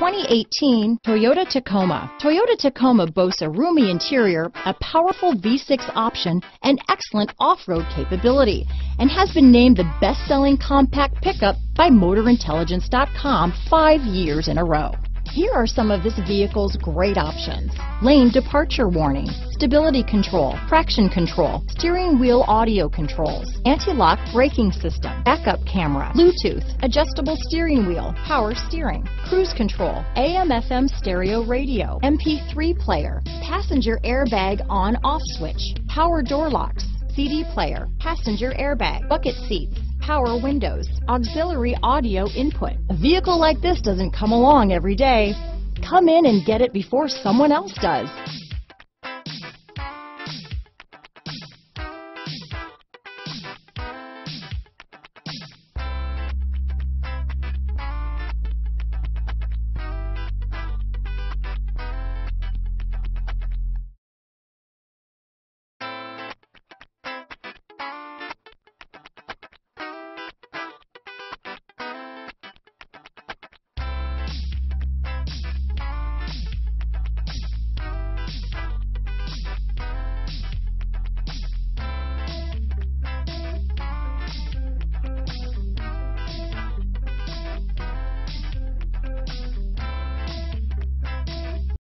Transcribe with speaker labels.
Speaker 1: 2018 Toyota Tacoma. Toyota Tacoma boasts a roomy interior, a powerful V6 option, and excellent off-road capability, and has been named the best-selling compact pickup by MotorIntelligence.com five years in a row. Here are some of this vehicle's great options. Lane departure warning, stability control, traction control, steering wheel audio controls, anti-lock braking system, backup camera, Bluetooth, adjustable steering wheel, power steering, cruise control, AM FM stereo radio, MP3 player, passenger airbag on off switch, power door locks, CD player, passenger airbag, bucket seats, power windows, auxiliary audio input. A vehicle like this doesn't come along every day. Come in and get it before someone else does.